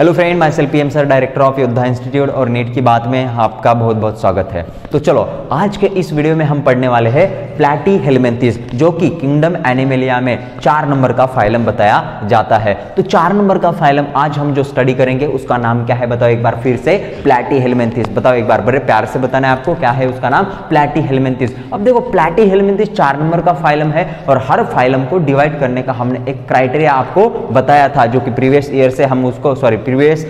Hello friend myself P sir director of Yoddha institute और net की बात में आपका बहुत बहुत स्वागत है। तो चलो, आज के इस वीडियो में हम पढ़ने वाले हैं प्लेटी हेलमेंथिस जो कि किंगडम एनिमेलिया में चार नंबर का फाइलम बताया जाता है। तो चार नंबर का फाइलम आज हम जो स्टडी करेंगे, उसका नाम क्या है बताओ एक बार फिर से। प्लेटी हेलमेंथिस बताओ एक बार, बड़े प्यार से बताना है आपको क्या है उसका नाम। प्लेटी हेलमेंथिस अब देखो प्लेटी हेलमेंथिस चार नंबर का फाइलम है और हर फाइलम को डिवाइड करने का हमने एक क्राइटेरिया आपको बताया था, जो कि प्रीवियस ईयर से हम उसको सॉरी प्रीवियस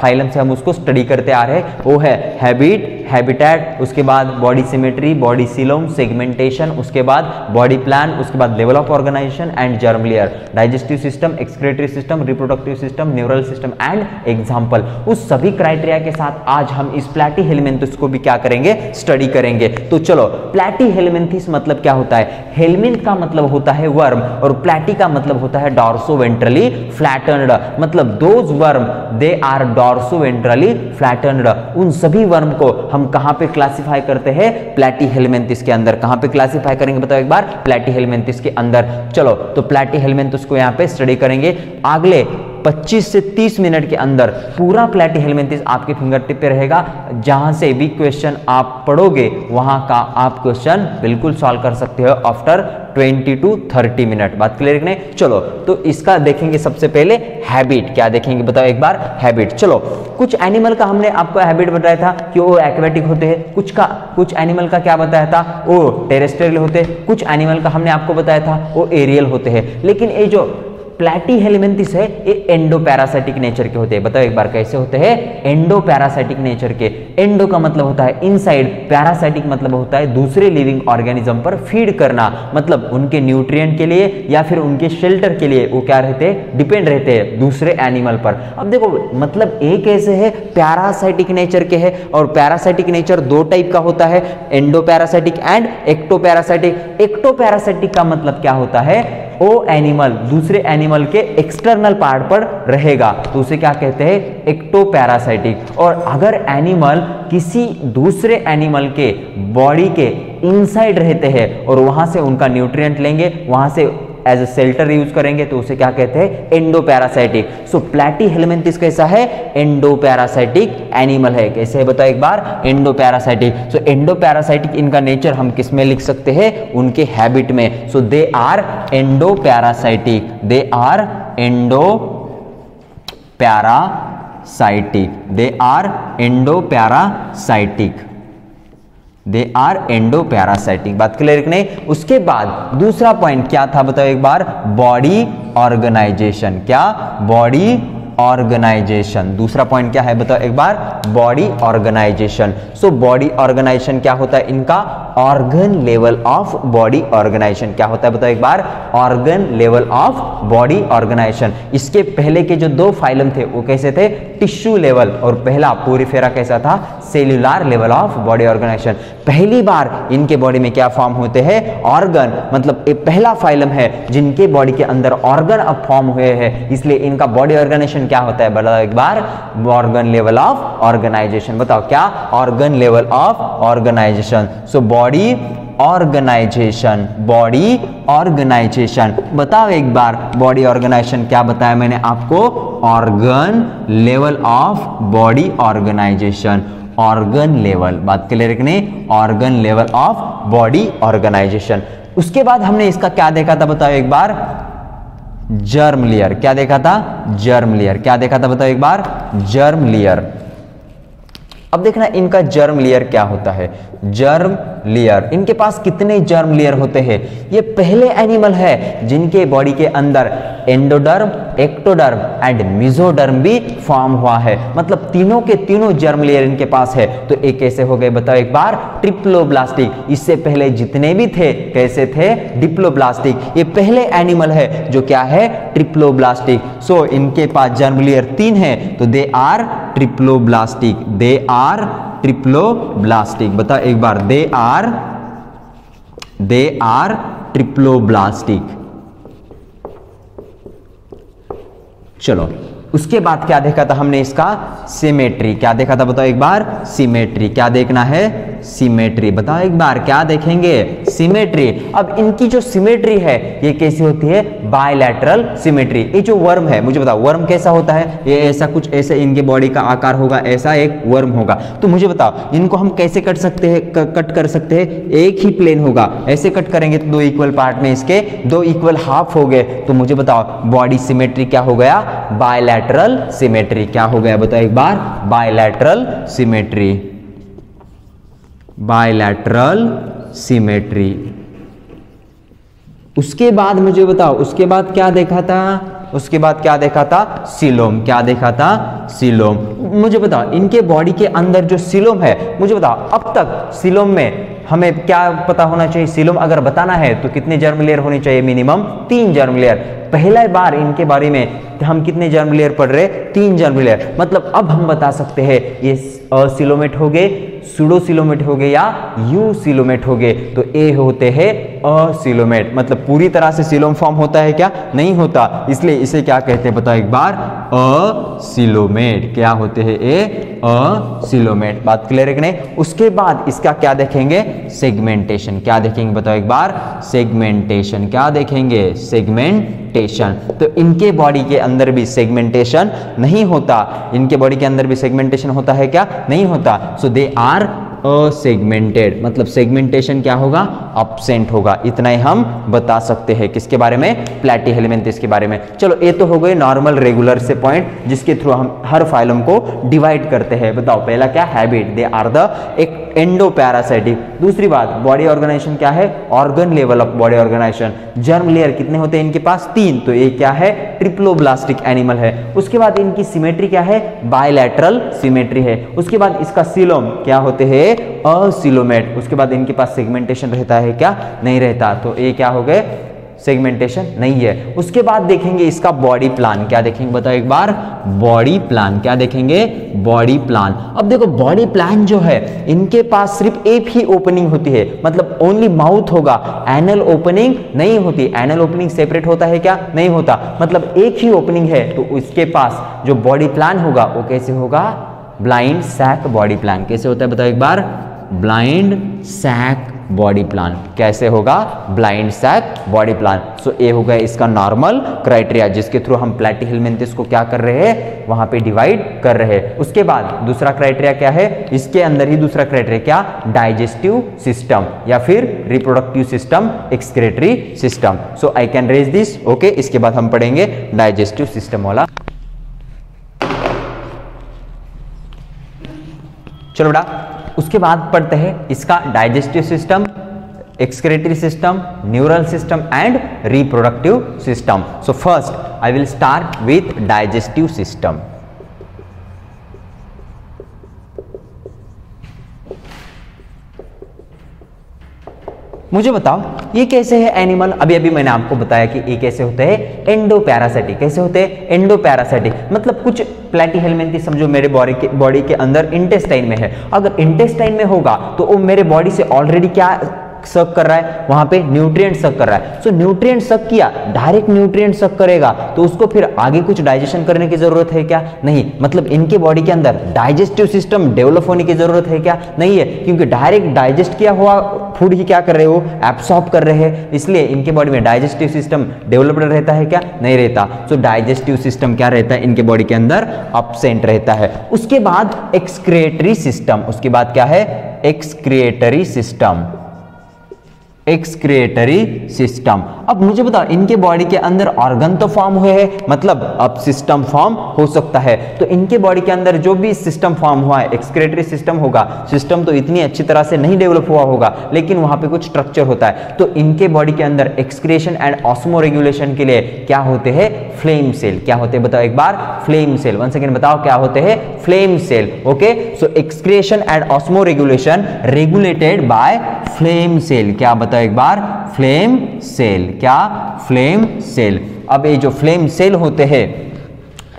फाइलम से हम उसको स्टडी करते आ रहे हैं। वो है हैबिट हैबिटेट उसके बाद body symmetry body coelom segmentation उसके बाद बॉडी प्लान उसके बाद level of organisation and germ layer digestive system excretory system reproductive system neural system and example उस सभी क्राइटेरिया के साथ आज हम इस प्लेटी हेलमेंथिस को भी क्या करेंगे? स्टडी करेंगे। तो चलो प्लेटी हेलमेंथिस मतलब क्या होता है? हेलमेंथ का मतलब होता है वर्म और प्लेटी का मतलब होता है डॉर्सो वेंट्रली फ्लैटनड मतलब those worm they are dorso ventrally flattened उन सभी वर्म को हम कहाँ पे क्लासिफाई करते हैं? प्लेटी हेलमेंथिस के अंदर। कहाँ पे क्लासिफाई करेंगे बताओ एक बार? प्लेटी हेलमेंथिस के अंदर। चलो तो प्लेटी हेलमेंथिस को यहाँ पे स्टडी करेंगे। अगले 25 से 30 मिनट के अंदर पूरा प्लेटी हेलमेंथिस आपके फिंगर टिप पे रहेगा। जहाँ से भी क्वेश्चन आप पढ़ोगे, वहाँ का आप क्वेश्चन बिल्कुल सॉल्व कर सकते हो आफ्टर 20 टू 30 मिनट बात क्लियर नहीं? चलो तो इसका देखेंगे सबसे पहले हैबिट क्या देखेंगे? बताओ एक बार हैबिट चलो, कुछ एनिमल का हमने आपको हैबिट बताया था कि वो एक्वेटिक होते हैं। कुछ का, कुछ एनिमल का क्या बताया था? वो टेरेस्ट्रियल होते हैं। कुछ एनिमल का हमने आपको बताया था, वो एरियल होते हैं। लेकिन ये जो प्लेटी हेलमेंथिस है, ये एंडो पैरासाइटिक नेचर के होते हैं। बताओ एक बार कैसे होते हैं? एंडो पैरासाइटिक नेचर के। एंडो का मतलब होता है इनसाइड, पैरासाइटिक मतलब होता है दूसरे लिविंग ऑर्गेनिज्म पर फ़ीड करना। मतलब उनके न्यूट्रिएंट के लिए या फिर उनके शेल्टर के लिए वो क्या रहते हैं? डिपेंड रहते हैं दूसरे एनिमल पर। अब देखो मतलब एक ऐसे है? पैरासाइटिक नेचर के है और पैरासाइटिक नेचर दो टाइप का होता है endo parasitic and ecto parasitic ecto parasitic का मतलब क्या होता है? वो एनिमल दूसरे एनिमल के एक्सटर्नल पार्ट पर रहेगा। तो उसे क्या कहते हैं? एक्टोपैरासाइटिक और अगर एनिमल किसी दूसरे एनिमल के बॉडी के इनसाइड रहते हैं और वहाँ से उनका न्यूट्रिएंट लेंगे, वहाँ से एज ए सेल्टर यूज़ करेंगे तो उसे क्या कहते हैं? एंडोपैरासाइटिक सो प्लेटी हेलमेंथिस कैसा है? एंडोपैरासाइटिक एनिमल है। कैसे है बताओ एक बार? एंडोपैरासाइटिक सो एंडोपैरासाइटिक इनका नेचर हम किसमें लिख सकते हैं? उनके हैबिट में. So they are endoparasitic they are endo parasitic they are endoparasitic they are endo parasitic बात क्लियर नहीं? उसके बाद दूसरा पॉइंट क्या था? बताओ एक बार. बॉडी ऑर्गेनाइजेशन क्या? Body organisation. दूसरा पॉइंट क्या है बताओ एक बार? Body organisation so body organisation क्या होता है इनका? Organ level of body organisation क्या होता है बताओ एक बार? Organ level of body organisation इसके पहले के जो दो फाइलम थे, वो कैसे थे? टिश्यू लेवल और पहला पूरीफेरा कैसा था? Cellular level of body organisation पहली बार इनके बॉडी में क्या फॉर्म होते हैं? ऑर्गन मतलब एक पहला फाइलम है जिनके बॉडी के अंदर ऑर्गन अब फॉर्म हुए हैं। इसलिए इनका बॉडी ऑर्गेनाइजेशन क्या होता है बताओ एक बार? ऑर्गन लेवल ऑफ़ ऑर्गेनाइजेशन बताओ, क्या? Organ level of organisation so body organisation body organisation बताओ एक बार बॉडी ऑर्गेनाइजेशन क्या बताया मैंने आपको? Organ level of body organisation organ level बात क्लियर नहीं? Organ level of body organisation उसके बाद हमने इसका क्या देखा था बताओ एक बार? जर्म लेयर क्या देखा था? जर्म लेयर क्या देखा था बताओ एक बार? जर्म लेयर अब देखना इनका जर्म लेयर क्या होता है। जर्म लेयर इनके पास कितने जर्म लेयर होते हैं? ये पहले एनिमल है जिनके बॉडी के अंदर एंडोडर्म एक्टोडर्म एंड मिजोडर्म भी फॉर्म हुआ है। मतलब तीनों के तीनों जर्म लेयर इनके पास है। तो एक कैसे हो गए बताओ एक बार? ट्रिप्लोब्लास्टिक इससे पहले जितने भी थे कैसे थे? डिप्लोब्लास्टिक ये पहले एनिमल है जो क्या है? ट्रिप्लोब्लास्टिक सो so, इनके पास जर्म लेयर तीन है तो they are triploblastic they are triploblastic बता एक बार they are they are triploblastic चलो उसके बाद क्या देखा था हमने इसका? सिमेट्री क्या देखा था बताओ एक बार? सिमेट्री क्या देखना है? सिमेट्री बताओ एक बार, क्या देखेंगे? सिमेट्री अब इनकी जो सिमेट्री है, ये कैसी होती है? बायलैटरल सिमेट्री ये जो वर्म है, मुझे बताओ वर्म कैसा होता है? ये ऐसा कुछ, ऐसे इनके बॉडी का आकार होगा, ऐसा एक वर्म होगा। तो मुझे बताओ, इनको हम कैसे कट सकते हैं? कट कर सकते हैं? एक ही प्लेन होगा। ऐसे कट करेंगे तो दो इक्वल पार्ट में इसके, दो इक्वल हाफ़ हो गए। तो मुझे बताओ बॉडी सिमेट्री क्या हो गया? बायलैटरल सिमेट्री क्या हो गया बताओ एक बार? बायलैटरल सिमेट्री बायलैटरल सिमेट्री उसके बाद मुझे बताओ, उसके बाद क्या देखा था? उसके बाद क्या देखा था? सिलोम। क्या देखा था? सिलोम। मुझे बताओ, इनके बॉडी के अंदर जो सिलोम है, मुझे बताओ, अब तक सिलोम में हमें क्या पता होना चाहिए? सिलोम अगर बताना है तो कितने जर्म लेयर होने चाहिए मिनिमम तीन जर्म लेयर पहला बार इनके बारे में हम कितने जर्म लेयर पढ़ रहे? तीन जर्म लेयर मतलब अब हम बता सकते हैं, ये असिलोमेट हो गए सुडोसिलोमेट हो गए या यू सिलोमेट हो गए तो ए होते हैं असिलोमेट मतलब पूरी तरह से सिलोम फॉर्म होता है क्या? नहीं होता। इसलिए इसे क्या कहते हैं? बताओ एक बार। असिलोमेट क्या होते हैं? ए असिलोमेट बात क्लियर है कि नहीं? उसके बाद इसका क्या देखेंगे? सेगमेंटेशन क्या देखेंगे? बताओ एक बार। सेगमेंटेशन क्या देखेंगे? सेगमेंट सेगमेंटेशन तो इनके बॉडी के अंदर भी सेगमेंटेशन नहीं होता। इनके बॉडी के अंदर भी सेगमेंटेशन होता है क्या? नहीं होता। सो दे आर आर असेगमेंटेड मतलब सेगमेंटेशन क्या होगा? अपसेंट होगा। इतना ही हम बता सकते हैं किसके बारे में? प्लेटी हेलिमेंथिस के बारे में। चलो, ये तो हो गए नॉर्मल रेगुलर से पॉइंट जिसके थ्रू हम हर फाइलम को डिवाइड करते हैं। बताओ, पहला क्या? हैबिट दे आर द एक एंडो पैरासाइटिक दूसरी बात बॉडी ऑर्गेनाइजेशन क्या है? Organ level of body organisation germ layer कितने होते हैं इनके पास? तीन। तो ये क्या है? ट्रिप्लोब्लास्टिक एनिमल है। उसके बाद इनकी सिमेट्री क्या है? बायलैटरल सिमेट्री है। उसके बाद इसका सिलोम क्या होते हैं? असिलोमेट। उसके बाद इनके पास सेगमेंटेशन रहता है क्या? नहीं रहता। तो ये क्या हो गए? सेगमेंटेशन नहीं है। उसके बाद देखेंगे इसका बॉडी प्लान क्या देखेंगे? बताओ एक बार। बॉडी प्लान क्या देखेंगे? बॉडी प्लान अब देखो बॉडी प्लान जो है, इनके पास सिर्फ़ एक ही ओपनिंग होती है। मतलब ओनली माउथ होगा। एनल ओपनिंग नहीं होती। एनल ओपनिंग सेपरेट होता है क्या? नहीं होता। मतलब एक ही ओपनिंग है। तो उसके पास जो बॉडी प्लान होगा, वो कैसे होगा? ब्लाइंड सैक बॉडी प्लान कैसे होता है बताओ एक बार? ब्लाइंड सैक बॉडी प्लान कैसे होगा? Blind sac body plan so ये होगा इसका नॉर्मल क्राइटेरिया जिसके थ्रू हम प्लेटी हेलमेंथिस को क्या कर रहे हैं? वहाँ पे डिवाइड कर रहे हैं. उसके बाद दूसरा क्राइटेरिया क्या है? इसके अंदर ही दूसरा क्राइटेरिया क्या? डाइजेस्टिव सिस्टम या फिर reproductive system excretory system so I can raise this okay इसके बाद हम पढ़ेंगे डाइजेस्टिव सिस्टम वाला चलो बेटा, उसके बाद पढ़ते हैं इसका digestive system excretory system neural system and reproductive system so first I will start with digestive system मुझे बताओ, ये कैसे है एनिमल अभी अभी मैंने आपको बताया कि ये कैसे होते हैं एंडो पैरासाइटिक कैसे होते हैं एंडो पैरासाइटिक मतलब कुछ प्लेटी हेलमेंथी समझो मेरे बॉडी के बॉडी के अंदर इंटेस्टाइन में है। अगर इंटेस्टाइन में होगा तो वो मेरे बॉडी से ऑलरेडी क्या सक कर रहा है, वहाँ पे न्यूट्रिएंट सक कर रहा है। सो न्यूट्रिएंट सक किया डायरेक्ट न्यूट्रिएंट सक करेगा तो उसको फिर आगे कुछ डाइजेशन करने की ज़रूरत है क्या? नहीं। मतलब इनके बॉडी के अंदर डाइजेस्टिव सिस्टम डेवलप होने की ज़रूरत है क्या? नहीं है। क्योंकि डायरेक्ट डाइजेस्ट किया हुआ फ़ूड ही क्या कर रहे हो? एब्सॉर्ब कर रहे हैं। इसलिए इनके बॉडी में डाइजेस्टिव सिस्टम डेवलप्ड रहता है क्या? नहीं रहता। सो डाइजेस्टिव सिस्टम क्या रहता है? इनके बॉडी के अंदर अपसेंट रहता है। उसके बाद एक्सक्रिएटरी सिस्टम उसके बाद क्या है? एक्सक्रिएटरी सिस्टम एक्सक्रिएटरी सिस्टम अब मुझे बताओ, इनके बॉडी के अंदर ऑर्गन तो फॉर्म हुए हैं? मतलब अब सिस्टम फॉर्म हो सकता है। तो इनके बॉडी के अंदर जो भी सिस्टम फॉर्म हुआ है एक्सक्रिएटरी सिस्टम होगा सिस्टम तो इतनी अच्छी तरह से नहीं डेवलप हुआ होगा, लेकिन वहाँ पे कुछ स्ट्रक्चर होता है। तो इनके बॉडी के अंदर एक्सक्रिएशन एंड ऑस्मो रेगुलेशन के लिए क्या होते हैं? फ्लेम सेल क्या होते हैं? बताओ एक बार, फ्लेम सेल। वन सेकेंड बताओ क्या होते हैं? Flame cell okay so excretion and osmo regulation regulated by flame cell क्या बताओ एक बार? फ्लेम सेल क्या? फ्लेम सेल अब ये जो फ्लेम सेल होते हैं,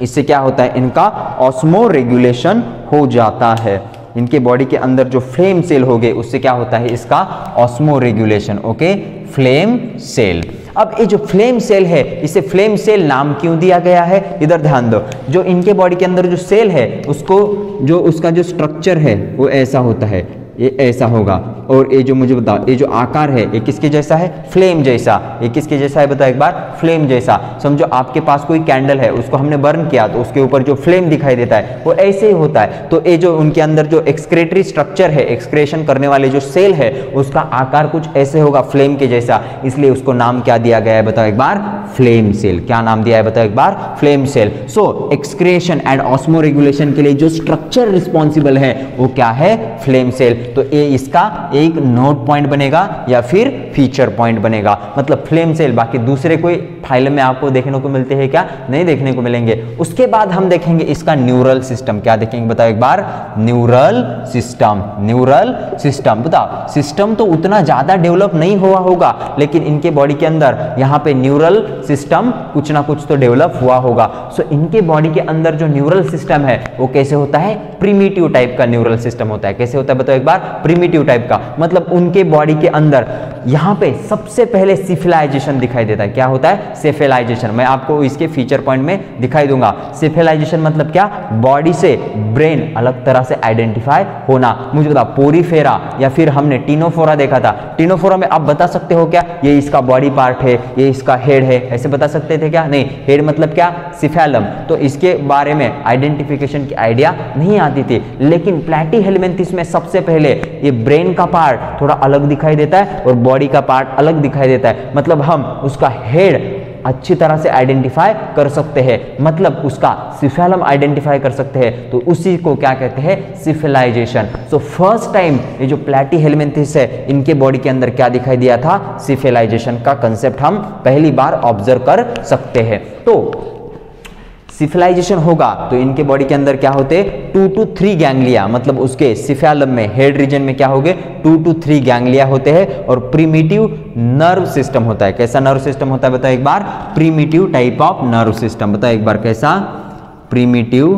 इससे क्या होता है? इनका ऑस्मो रेगुलेशन हो जाता है। इनके बॉडी के अंदर जो फ्लेम सेल हो गए उससे क्या होता है? इसका osmo regulation okay flame cell अब ये जो फ्लेम सेल है, इसे फ्लेम सेल नाम क्यों दिया गया है? इधर ध्यान दो। जो इनके बॉडी के अंदर जो सेल है, उसको जो उसका जो स्ट्रक्चर है, वो ऐसा होता है। ये ऐसा होगा। और ये जो मुझे बताओ ये जो आकार है, ये किसके जैसा है? फ्लेम जैसा। ये किसके जैसा है? बताओ एक बार। फ्लेम जैसा। समझो, आपके पास कोई कैंडल है, उसको हमने बर्न किया तो उसके ऊपर जो फ्लेम दिखाई देता है, वो ऐसे ही होता है। तो ये जो उनके अंदर जो एक्सक्रेटरी स्ट्रक्चर है एक्सक्रेशन करने वाले जो सेल है, उसका आकार कुछ ऐसे होगा, फ्लेम के जैसा। इसलिए उसको नाम क्या दिया गया है, बताओ एक बार, फ्लेम सेल क्या नाम दिया है, बताओ एक बार, flame cell so excretion and osmo regulation के लिए जो स्ट्रक्चर रिस्पॉन्सिबल है, वो क्या है? फ्लेम सेल तो ये इसका एक नोट पॉइंट बनेगा या फिर फीचर पॉइंट बनेगा। मतलब फ्लेम सेल बाकी दूसरे कोई फ़ाइल में आपको देखने को मिलते हैं क्या? नहीं देखने को मिलेंगे। उसके बाद हम देखेंगे इसका न्यूरल सिस्टम। क्या देखेंगे? बताओ एक बार। Neural system. Neural system. बताओ। सिस्टम तो उतना ज़्यादा डेवलप नहीं हुआ होगा, लेकिन इनके बॉडी के अंदर यहाँ पे न्यूरल सिस्टम कुछ ना कुछ तो डेवलप हुआ होगा। सो इनके बॉडी के अंदर जो न्यूरल सिस्टम है, वो कैसे होता है? प्रीमिटिव टाइप का न्यूरल सिस्टम होता है। कैसे होता है? बताओ एक बार। प्रीमिटिव टाइप का। मतलब उनके बॉडी के अंदर यहाँ पे सबसे पहले सिफिलाइजेशन दिखाई देता है। क्या होता है सेफेलाइजेशन। मैं आपको इसके फीचर पॉइंट में दिखाई दूँगा। सेफेलाइजेशन मतलब क्या? बॉडी से ब्रेन अलग तरह से आइडेंटिफाई होना। मुझे बता पोरीफेरा या फिर हमने टीनोफोरा देखा था। टीनोफोरा में आप बता सकते हो क्या? ये इसका बॉडी पार्ट है, ये इसका हेड है। ऐसे बता सकते थे क्या? नहीं। हेड मतलब क्या? सिफेलम तो इसके बारे में आइडेंटिफिकेशन की आइडिया नहीं आती थी। लेकिन प्लेटी हेलमेंथिस में सबसे पहले ये ब्रेन का पार्ट थोड़ा अलग दिखाई देता है और बॉडी का पार्ट अलग दिखाई देता है। मतलब हम उसका हेड अच्छी तरह से आइडेंटिफाई कर सकते हैं। मतलब उसका सिफेलम आइडेंटिफाई कर सकते हैं। तो उसी को क्या कहते हैं? सिफिलाइजेशन सो फ़र्स्ट टाइम ये जो प्लेटी हेलमेंथिस है, इनके बॉडी के अंदर क्या दिखाई दिया था? सिफिलाइजेशन का कंसेप्ट हम पहली बार ऑब्ज़र्व कर सकते हैं। तो सिफिलाइजेशन होगा तो इनके बॉडी के अंदर क्या होते? टू टू थ्री गैंग्लिया मतलब उसके सिफेलम में, हेड रीजन में क्या हो गए टू टू थ्री गैंग्लिया होते हैं और प्रीमिटिव नर्व सिस्टम होता है। कैसा नर्व सिस्टम होता है बताओ एक बार? Primitive type of nerve system. बताओ एक बार कैसा? प्रीमिटिव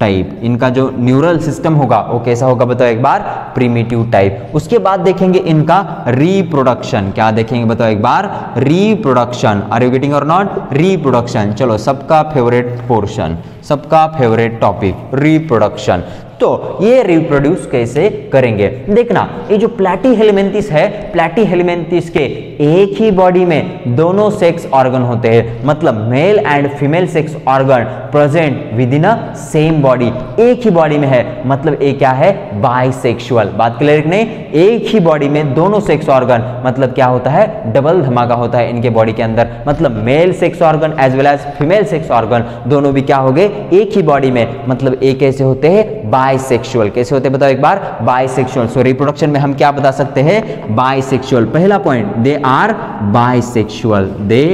टाइप इनका जो न्यूरल सिस्टम होगा, वो कैसा होगा बताओ एक बार? प्रीमेटिव टाइप उसके बाद देखेंगे इनका रिप्रोडक्शन क्या देखेंगे बताओ एक बार? Reproduction are you getting or not reproduction चलो, सबका फेवरेट पोर्शन सबका फेवरेट टॉपिक रिप्रोडक्शन तो ये रिप्रोड्यूस कैसे करेंगे? देखना, ये जो प्लेटी हेलमेंथिस है प्लेटी हेलमेंथिस के एक ही बॉडी में दोनों सेक्स ऑर्गन होते हैं। मतलब male and female sex organ present within a same body एक ही बॉडी में है। मतलब ये क्या है? बाइसेक्सुअल बात क्लियर नहीं? एक ही बॉडी में दोनों सेक्स ऑर्गन मतलब क्या होता है? डबल धमाका होता है इनके बॉडी के अंदर। मतलब male sex organ as well as female sex organ दोनों भी क्या हो गए? एक ही बॉडी में। मतलब एक कैसे होते हैं? बाइसेक्सुअल कैसे होते बताओ एक बार? बाइसेक्सुअल सो रिप्रोडक्शन में हम क्या बता सकते हैं? बाइसेक्सुअल पहला point they are bisexual they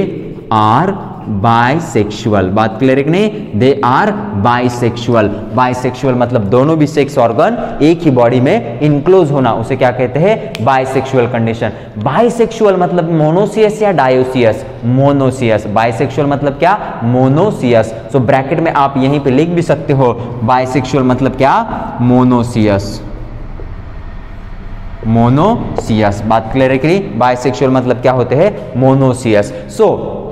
are bisexual बात क्लियर है नहीं? दे आर बाइसेक्सुअल बाइसेक्सुअल मतलब दोनों भी सेक्स ऑर्गन एक ही बॉडी में इंक्लोज होना उसे क्या कहते हैं? बाइसेक्सुअल कंडीशन बाइसेक्सुअल मतलब मोनोसियस या डायोसियस मोनोसियस बाइसेक्सुअल मतलब क्या? मोनोसियस सो ब्रैकेट में आप यहीं पे लिख भी सकते हो। बाइसेक्सुअल मतलब क्या? मोनोसियस मोनोसियस बात क्लियर है कि बाइसेक्सुअल मतलब क्या होते हैं? मोनोसियस सो so,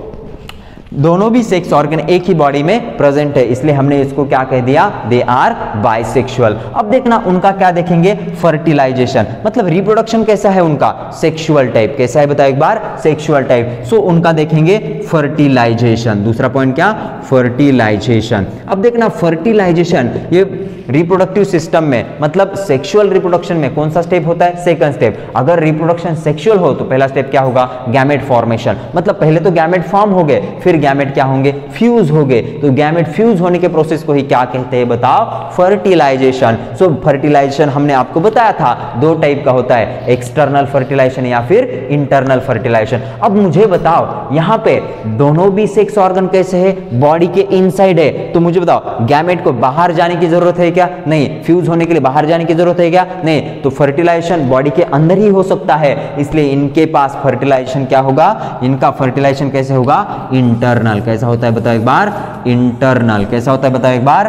दोनों भी सेक्स ऑर्गन एक ही बॉडी में प्रेजेंट है, इसलिए हमने इसको क्या कह दिया? दे आर बाइसेक्सुअल अब देखना उनका क्या देखेंगे? फर्टिलाइजेशन मतलब रिप्रोडक्शन कैसा है उनका? सेक्सुअल टाइप कैसा है बताओ एक बार? सेक्सुअल टाइप सो उनका देखेंगे फर्टिलाइजेशन दूसरा पॉइंट क्या? फर्टिलाइजेशन अब देखना फर्टिलाइजेशन ये रिप्रोडक्टिव सिस्टम में मतलब सेक्सुअल रिप्रोडक्शन में कौन सा स्टेप होता है? सेकंड स्टेप अगर रिप्रोडक्शन सेक्सुअल हो तो पहला स्टेप क्या होगा? गैमेट फॉर्मेशन मतलब पहले तो गैमेट फॉर्म हो गए, फिर गैमेट क्या होंगे? फ्यूज हो गए। तो गैमेट फ्यूज होने के प्रोसेस को ही क्या कहते हैं बताओ? फर्टिलाइजेशन सो फर्टिलाइजेशन हमने आपको बताया था। दो टाइप का होता है। एक्सटर्नल फर्टिलाइजेशन या फिर इंटरनल फर्टिलाइजेशन अब मुझे बताओ, यहाँ पे दोनों भी सेक्स ऑर्गन कैसे है? बॉडी के इनसाइड है। तो मुझे बताओ, गैमेट को बाहर जाने की ज़रूरत है क्या? नहीं। फ्यूज होने के लिए बाहर जाने की ज़रूरत है क्या? नहीं। तो फर्टिलाइजेशन बॉडी के अंदर ही हो सकता है। इसलिए इनके पास फर्टिलाइजेशन क्या होगा? इनका फर्टिलाइजेशन कैसे होगा? इंटरनल, कैसा होता है बताओ एक बार, इंटरनल, कैसा होता है बताओ एक बार,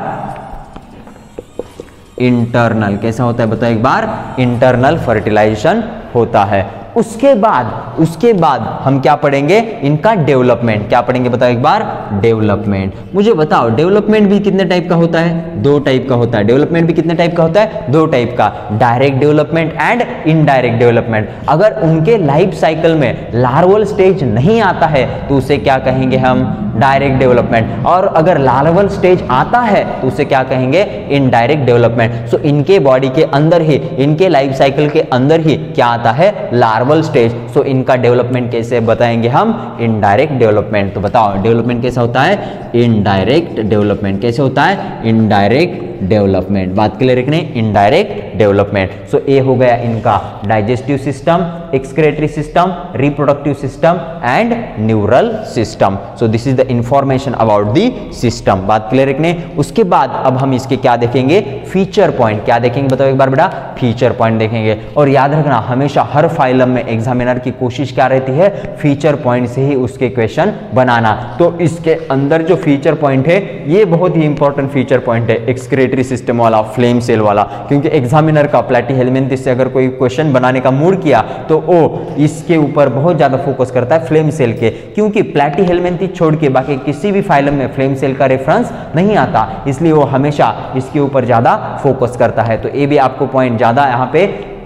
इंटरनल, कैसा होता है बताओ एक बार, इंटरनल फर्टिलाइजेशन होता है। उसके बाद उसके बाद हम क्या पढ़ेंगे? इनका डेवलपमेंट। क्या पढ़ेंगे बताओ एक बार? डेवलपमेंट। मुझे बताओ, डेवलपमेंट भी कितने टाइप का होता है? दो टाइप का होता है। डेवलपमेंट भी कितने टाइप का होता है? दो टाइप का। Direct development and indirect development. अगर उनके लाइफ साइकिल में लार्वल स्टेज नहीं आता है तो उसे क्या कहेंगे हम? डायरेक्ट डेवलपमेंट और अगर लार्वल स्टेज आता है तो उसे क्या कहेंगे? इनडायरेक्ट डेवलपमेंट सो इनके बॉडी के अंदर ही, इनके लाइफ साइकिल के अंदर ही क्या आता है? लार्वल स्टेज सो इनका डेवलपमेंट कैसे बताएँगे हम? इनडायरेक्ट डेवलपमेंट तो बताओ डेवलपमेंट कैसे होता है? इनडायरेक्ट डेवलपमेंट कैसे होता है? Indirect development. बात क्लियर रखने इनडायरेक्ट डेवलपमेंट सो ए हो गया इनका digestive system excretory system reproductive system and neural system so this is the information about the system बात क्लियर रखने, उसके बाद अब हम इसके क्या देखेंगे? फीचर पॉइंट क्या देखेंगे? बताओ एक बार बेटा। फीचर पॉइंट देखेंगे। और याद रखना, हमेशा हर फाइलम में एग्जामिनर की कोशिश क्या रहती है? फीचर पॉइंट से ही उसके क्वेश्चन बनाना। तो इसके अंदर जो फीचर पॉइंट है, ये बहुत ही इंपॉर्टेंट फीचर पॉइंट है एक्सक्रेटरी सिस्टम वाला फ्लेम सेल वाला। क्योंकि एग्जामिनर का प्लेटी हेलमेंथिस से अगर कोई क्वेश्चन बनाने का मूड किया तो वो इसके ऊपर बहुत ज़्यादा फोकस करता है फ्लेम सेल के। क्योंकि प्लेटी हेलमेंथिस छोड़ के बाकी किसी भी फाइलम में फ्लेम सेल का रेफरेंस नहीं आता। इसलिए वो हमेशा इसके ऊपर ज़्यादा फोकस करता है। तो ये भी आपको पॉइंट ज़्यादा यहाँ पे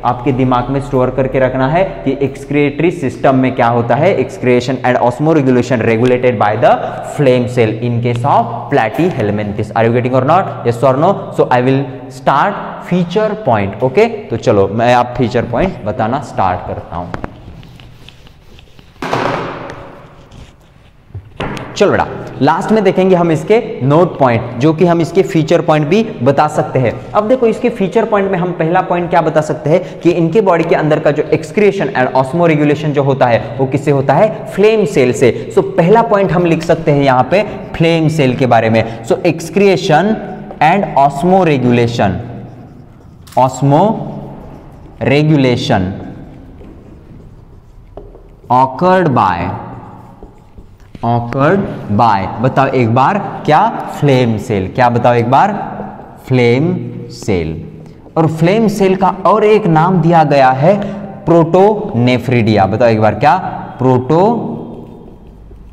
आपके दिमाग में स्टोर करके रखना है कि एक्सक्रिएटरी सिस्टम में क्या होता है? Excretion and osmo regulation regulated by the flame cell in case of platy helminthes are you getting or not yes or no so I will start feature point okay तो चलो, मैं आप feature point बताना start करता हूँ। चलो बेटा last में देखेंगे हम इसके नोट पॉइंट जो कि हम इसके फीचर पॉइंट भी बता सकते हैं। अब देखो इसके फीचर पॉइंट में हम पहला पॉइंट क्या बता सकते हैं कि इनके बॉडी के अंदर का जो एक्सक्रिएशन एंड ऑस्मो रेगुलेशन जो होता है वो किससे होता है? फ्लेम सेल से। सो so, पहला पॉइंट हम लिख सकते हैं यहाँ पे फ्लेम सेल के बारे में। So excretion and osmoregulation osmoregulation occurred by occurred by बताओ एक बार, क्या फ्लेम सेल क्या बताओ एक बार? फ्लेम सेल और फ्लेम सेल का और एक नाम दिया गया है प्रोटोनेफ्रिडिया बताओ एक बार क्या? Proto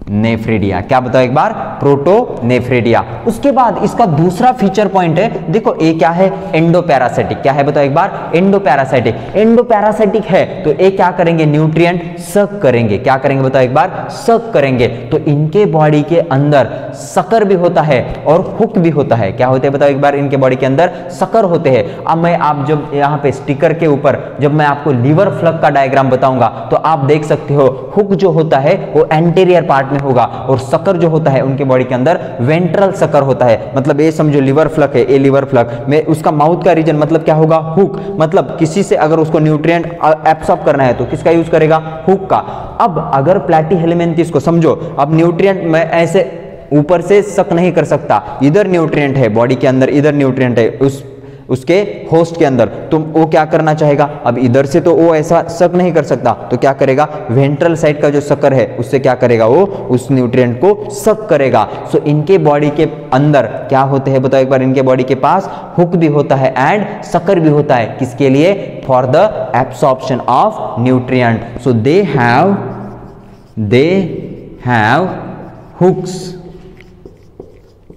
nephridia. क्या बताओ एक बार? प्रोटो प्रोटोनेफ्रेडिया उसके बाद इसका दूसरा फीचर पॉइंट है, देखो ए क्या है? एंडोपैरासाइटिक क्या है बताओ एक बार? एंडोपैरासाइटिक एंडोपैरासाइटिक है तो ए क्या करेंगे? न्यूट्रिएंट सक करेंगे। क्या करेंगे बताओ एक बार? सक करेंगे। तो इनके बॉडी के अंदर सकर भी होता है और हुक भी होता है। क्या होते हैं बताओ एक बार? इनके बॉडी के अंदर सकर होते हैं। अब मैं आप जब यहाँ पे स्टिकर के ऊपर, जब मैं आपको लीवर फ्लग का डायग्राम बताऊँगा तो आप देख सकते हो हुक जो होता है, वो एंटेरियर पार्ट में होगा और सकर जो होता है उनके बॉडी के अंदर वेंट्रल सकर होता है। मतलब ये समझो लिवर फ्लक है ए लिवर फ्लक में उसका माउथ का रीजन मतलब क्या होगा? हुक मतलब किसी से अगर उसको न्यूट्रिएंट एब्सॉर्ब करना है तो किसका यूज़ करेगा? हुक का। अब अगर प्लेटी हेलिमेंथिस को समझो, अब न्यूट्रिएंट मैं ऐसे ऊपर से सक नहीं कर सकता। इधर न्यूट्रिएंट है बॉडी के अंदर, इधर न्यूट्रिएंट है। उस उसके होस्ट के अंदर। तो वो क्या करना चाहेगा? अब इधर से तो वो ऐसा सक नहीं कर सकता। तो क्या करेगा? वेंट्रल साइड का जो सकर है, उससे क्या करेगा वो? उस न्यूट्रिएंट को सक करेगा। सो इनके बॉडी के अंदर क्या होते हैं बताओ एक बार, इनके बॉडी के पास हुक भी होता है एंड सकर भी होता है। किसके लिए? For the absorption of nutrient so they have they have hooks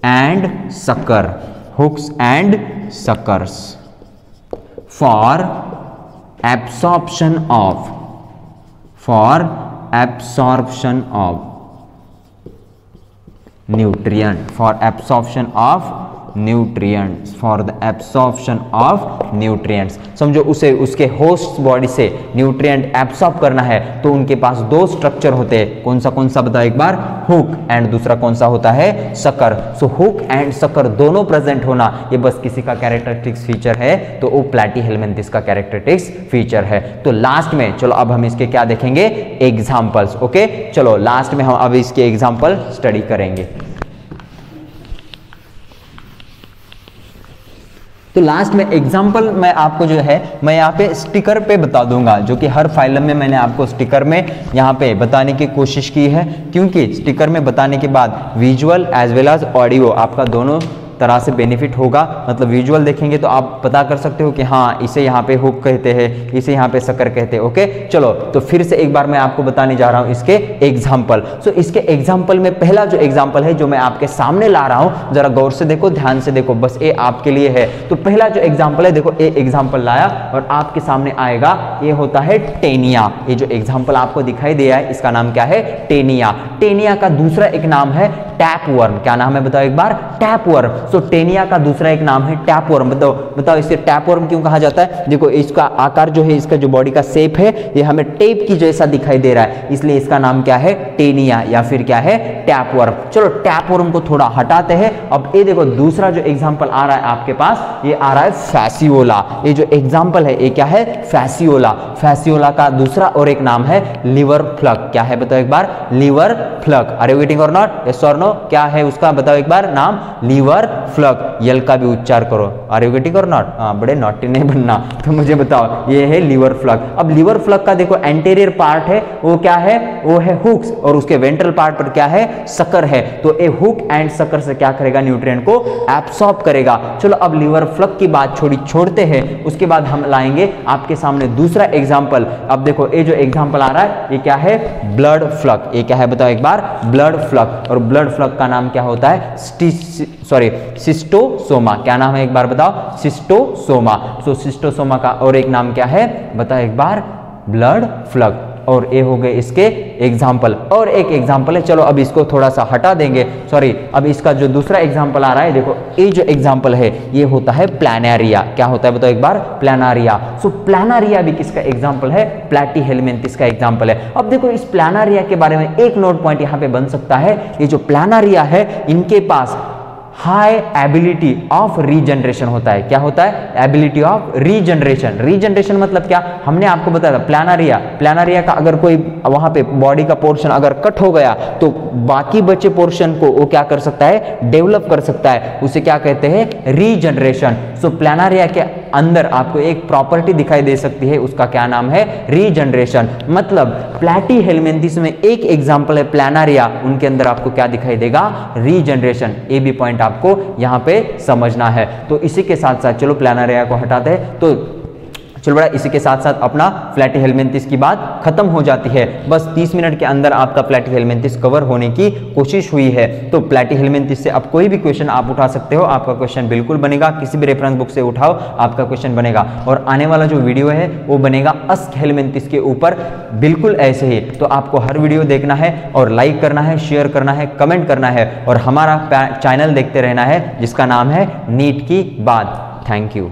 and sucker hooks and suckers for absorption of for absorption of nutrient for absorption of nutrients for the absorption of nutrients समझो उसे, उसके host body से nutrient absorb करना है तो उनके पास दो structure होते हैं। कौन सा कौन सा बताओ एक बार? हुक एंड दूसरा कौन सा होता है? Sucker so hook and sucker दोनों प्रेजेंट होना, ये बस किसी का कैरेक्टरिस्टिक्स फीचर है तो वो प्लेटी हेलमेंथिस का कैरेक्टरिस्टिक्स फीचर है। तो लास्ट में, चलो अब हम इसके क्या देखेंगे? एग्जाम्पल्स ओके चलो लास्ट में हम अब इसके एग्ज़ाम्पल स्टडी करेंगे। तो लास्ट में एग्ज़ाम्पल मैं आपको जो है, मैं यहाँ पे स्टिकर पे बता दूँगा, जो कि हर फाइलम में मैंने आपको स्टिकर में यहाँ पे बताने की कोशिश की है, क्योंकि स्टिकर में बताने के बाद visual as well as audio आपका दोनों तरह से बेनिफिट होगा। मतलब विजुअल देखेंगे तो आप पता कर सकते हो कि हाँ इसे यहाँ पे हुक कहते हैं, इसे यहाँ पे सकर कहते हैं ओके चलो तो फिर से एक बार मैं आपको बताने जा रहा हूँ इसके एग्ज़ाम्पल सो इसके एग्ज़ाम्पल में पहला जो एग्ज़ाम्पल है जो मैं आपके सामने ला रहा हूँ, जरा गौर से देखो, ध्यान से देखो, बस ये आपके लिए है। तो पहला जो एग्ज़ाम्पल है, देखो, ये एग्ज़ाम्पल लाया और आपके सामने आएगा, ये होता है टेनिया। ये जो एग्ज़ाम्पल आपको दिखाई दिया है, इसका नाम क्या है? टेनिया। टेनिया का दूसरा एक नाम है टैप वर्म क्या नाम है, बताओ एक बार? टैप वर्म सो टेनिया का दूसरा एक नाम है टैप वर्म बताओ बताओ इसे टैप वर्म क्यों कहा जाता है? देखो, इसका आकार जो है, इसका जो बॉडी का शेप है, ये हमें टेप की जैसा दिखाई दे रहा है। इसलिए इसका नाम क्या है? टेनिया, या फिर क्या है? टैप वर्म चलो टैप वर्म को थोड़ा हटाते हैं। अब ये देखो, दूसरा जो एग्ज़ाम्पल आ रहा है आपके पास, ये आ रहा है फैसियोला। ये जो एग्ज़ाम्पल है, ये क्या है? फैसियोला। फैसियोला का दूसरा और एक नाम है लिवर फ्लक क्या है? बताओ एक बार। Liver fluke are you getting or not yes or no क्या है उसका? बताओ एक बार। नाम लीवर फ्लक, यल का भी उच्चार करो। Are you getting or not हाँ बड़े नॉटी नहीं बनना। तो मुझे बताओ, ये है लीवर फ्लक अब लीवर फ्लक का देखो एंटेरियर पार्ट है, वो क्या है? वो है हुक्स और उसके वेंट्रल पार्ट पर क्या है? सकर है। तो ए हुक एंड सकर से क्या करेगा न्यूट्रिएंट को? एब्सॉर्ब करेगा। चलो, अब लीवर फ्लक की बात छोड़ी, छोड़ते हैं। उसके बाद हम लाएँगे आपके सामने दूसरा एग्ज़ाम्पल अब देखो, ये जो एग्ज़ाम्पल आ रहा है, ये क्या है? ब्लड फ्लक ये क्या है, बताओ एक बार। ब्लड फ्लक और ब्लड फ्लक का नाम क्या होता है? Sorry schistosoma. क्या नाम है? एक बार बताओ। सिस्टोसोमा। सो सिस्टोसोमा का और एक नाम क्या है? बताओ एक बार। ब्लड फ्लक और ये हो गए इसके एग्ज़ाम्पल। और एक एग्ज़ाम्पल है। चलो अब इसको थोड़ा सा हटा देंगे। सॉरी, अब इसका जो दूसरा एग्ज़ाम्पल आ रहा है, देखो, ये जो एग्ज़ाम्पल है, ये होता है प्लानारिया। क्या होता है बताओ एक बार? प्लानारिया। सो, प्लानारिया भी किसका एग्ज़ाम्पल है? प्लेटी हेलमेंथिस का एग्ज़ाम्पल है। अब देखो, इस प्लानारिया के बारे में एक नोट पॉइंट यहाँ पे बन सकता है। ये जो प्लानारिया है, इनके पास हाई एबिलिटी ऑफ़ रीजनरेशन होता है। क्या होता है? एबिलिटी ऑफ़ रीजनरेशन रीजनरेशन मतलब क्या? हमने आपको बताया था प्लानारिया प्लानारिया का अगर कोई वहाँ पे बॉडी का पोर्शन अगर कट हो गया तो बाकी बचे पोर्शन को वो क्या कर सकता है? डेवलप कर सकता है। उसे क्या कहते हैं? रीजनरेशन सो प्लानारिया के अंदर आपको एक प्रॉपर्टी दिखाई दे सकती है, उसका क्या नाम है? रीजनरेशन मतलब प्लेटी हेलमेंथिस में एक एग्ज़ाम्पल है प्लानारिया उनके अंदर आपको क्या दिखाई देगा? रीजनरेशन ए बी पॉइंट आपको यहाँ पे समझना है। तो इसी के साथ साथ चलो प्लानारिया को हटाते हैं। तो चलो बड़ा, इसी के साथ साथ अपना फ्लैटी हेलमेंथिस की बात खत्म हो जाती है। बस 30 मिनट के अंदर आपका फ्लैटी हेलमेंथिस कवर होने की कोशिश हुई है। तो फ्लैटी हेलमेंथिस से अब कोई भी क्वेश्चन आप उठा सकते हो, आपका क्वेश्चन बिल्कुल बनेगा। किसी भी रेफरेंस बुक से उठाओ, आपका क्वेश्चन बनेगा। और आने वाला जो वीडियो है, वो बनेगा अस्क हेलमेंथिस के ऊपर। बिल्कुल ऐसे ही। तो आपको हर वीडियो देखना है और लाइक करना है शेयर करना है कमेंट करना है। और हमारा चैनल देखते रहना है, जिसका नाम है नीट की बात। Thank you